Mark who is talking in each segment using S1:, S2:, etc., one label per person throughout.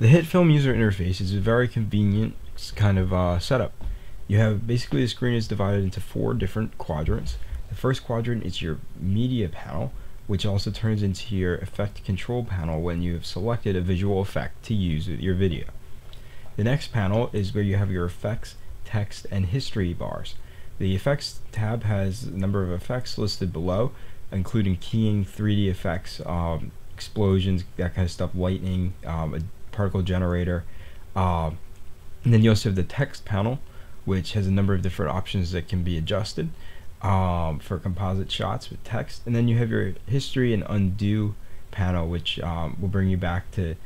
S1: The HitFilm user interface is a very convenient kind of uh, setup. You have basically the screen is divided into four different quadrants. The first quadrant is your media panel, which also turns into your effect control panel when you have selected a visual effect to use with your video. The next panel is where you have your effects, text, and history bars. The effects tab has a number of effects listed below, including keying, 3D effects, um, explosions, that kind of stuff, lightning, um, particle generator. Uh, and then you also have the text panel, which has a number of different options that can be adjusted um, for composite shots with text. And then you have your history and undo panel, which um, will bring you back to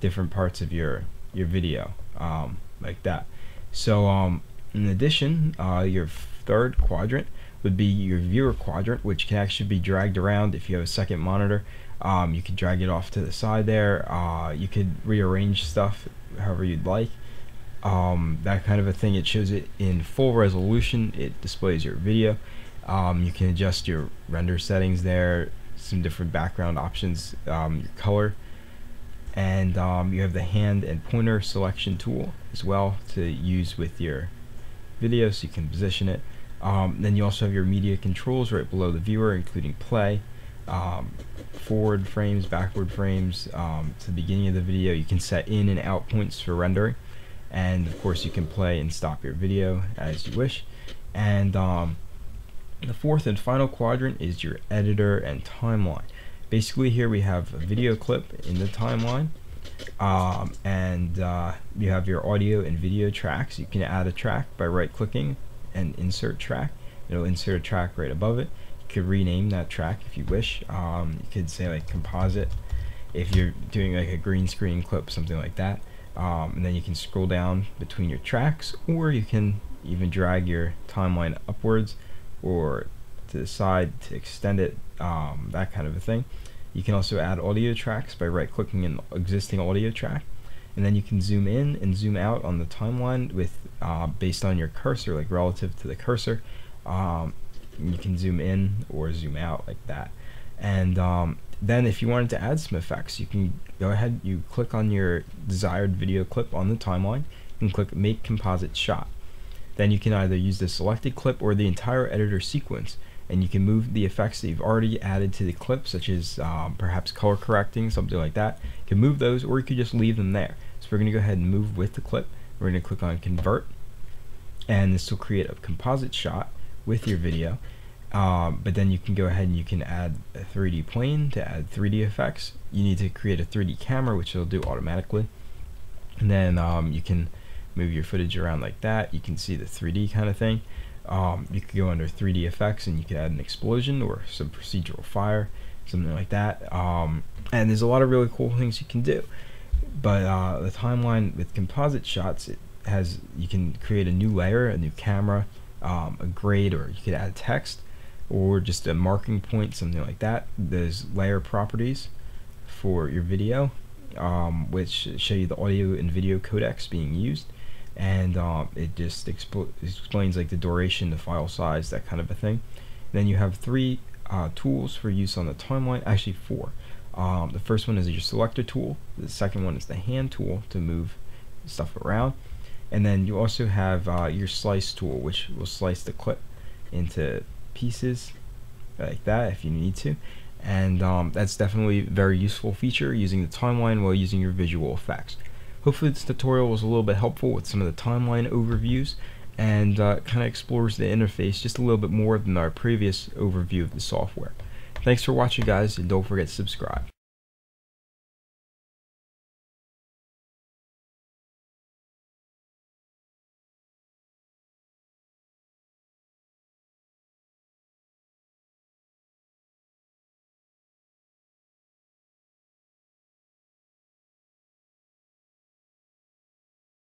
S1: different parts of your your video, um, like that. So, um, in addition, uh, your third quadrant would be your viewer quadrant, which can actually be dragged around if you have a second monitor. Um, you can drag it off to the side there. Uh, you could rearrange stuff however you'd like. Um, that kind of a thing. It shows it in full resolution. It displays your video. Um, you can adjust your render settings there, some different background options, um, your color, and um, you have the hand and pointer selection tool as well to use with your video so you can position it. Um, then you also have your media controls right below the viewer, including play, um, forward frames, backward frames um, to the beginning of the video. You can set in and out points for rendering, and of course you can play and stop your video as you wish. And um, the fourth and final quadrant is your editor and timeline. Basically, here we have a video clip in the timeline. Um, and uh, you have your audio and video tracks. You can add a track by right clicking and insert track. It'll insert a track right above it. You could rename that track if you wish. Um, you could say like composite if you're doing like a green screen clip, something like that. Um, and then you can scroll down between your tracks, or you can even drag your timeline upwards or to the side to extend it, um, that kind of a thing. You can also add audio tracks by right clicking an existing audio track and then you can zoom in and zoom out on the timeline with uh, based on your cursor like relative to the cursor. Um, you can zoom in or zoom out like that. And um, then if you wanted to add some effects you can go ahead you click on your desired video clip on the timeline and click make composite shot. Then you can either use the selected clip or the entire editor sequence and you can move the effects that you've already added to the clip such as um, perhaps color correcting something like that. You can move those or you could just leave them there. So we're going to go ahead and move with the clip. We're going to click on convert and this will create a composite shot with your video. Um, but then you can go ahead and you can add a 3D plane to add 3D effects. You need to create a 3D camera which it'll do automatically. And then um, you can move your footage around like that. You can see the 3D kind of thing um, you could go under 3D effects and you could add an explosion or some procedural fire, something like that. Um, and there's a lot of really cool things you can do. But uh, the timeline with composite shots, it has you can create a new layer, a new camera, um, a grade, or you could add text, or just a marking point, something like that. There's layer properties for your video, um, which show you the audio and video codecs being used and um, it just expl explains like the duration, the file size, that kind of a thing. then you have three uh, tools for use on the timeline, actually four. Um, the first one is your selector tool. The second one is the hand tool to move stuff around. And then you also have uh, your slice tool, which will slice the clip into pieces like that if you need to. And um, that's definitely a very useful feature using the timeline while using your visual effects. Hopefully this tutorial was a little bit helpful with some of the timeline overviews and uh, kind of explores the interface just a little bit more than our previous overview of the software. Thanks for watching guys and don't forget to subscribe.